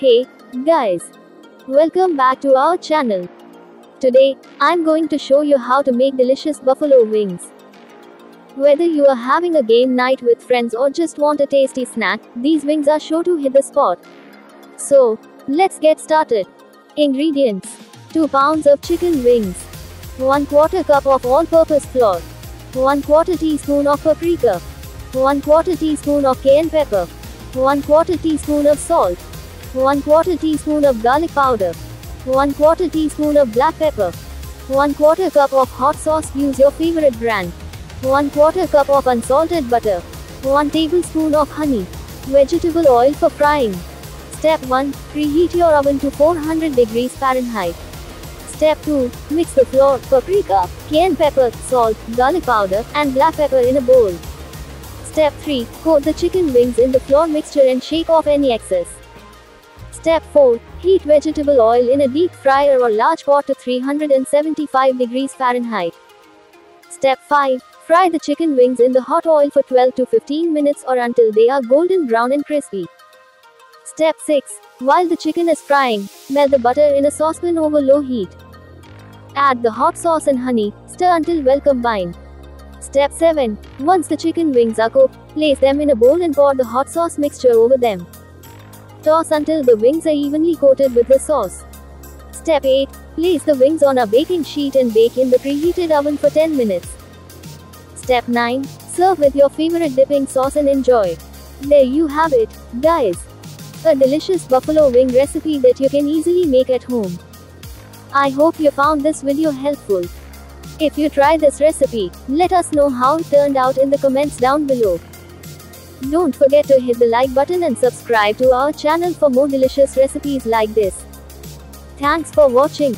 Hey, guys. Welcome back to our channel. Today, I'm going to show you how to make delicious buffalo wings. Whether you are having a game night with friends or just want a tasty snack, these wings are sure to hit the spot. So, let's get started. Ingredients 2 pounds of chicken wings, 1 quarter cup of all purpose flour, 1 quarter teaspoon of paprika, 1 quarter teaspoon of cayenne pepper, 1 quarter teaspoon of salt, 1 quarter teaspoon of garlic powder, 1 quarter teaspoon of black pepper, 1 quarter cup of hot sauce use your favorite brand, 1 quarter cup of unsalted butter, 1 tablespoon of honey, vegetable oil for frying. Step 1. Preheat your oven to 400 degrees Fahrenheit. Step 2. Mix the flour, paprika, cayenne pepper, salt, garlic powder, and black pepper in a bowl. Step 3. Coat the chicken wings in the flour mixture and shake off any excess. Step 4. Heat vegetable oil in a deep fryer or large pot to 375 degrees Fahrenheit. Step 5. Fry the chicken wings in the hot oil for 12 to 15 minutes or until they are golden brown and crispy. Step 6. While the chicken is frying, melt the butter in a saucepan over low heat. Add the hot sauce and honey, stir until well combined. Step 7. Once the chicken wings are cooked, place them in a bowl and pour the hot sauce mixture over them. Toss until the wings are evenly coated with the sauce. Step 8. Place the wings on a baking sheet and bake in the preheated oven for 10 minutes. Step 9. Serve with your favorite dipping sauce and enjoy. There you have it, guys. A delicious buffalo wing recipe that you can easily make at home. I hope you found this video helpful. If you try this recipe, let us know how it turned out in the comments down below. Don't forget to hit the like button and subscribe to our channel for more delicious recipes like this. Thanks for watching.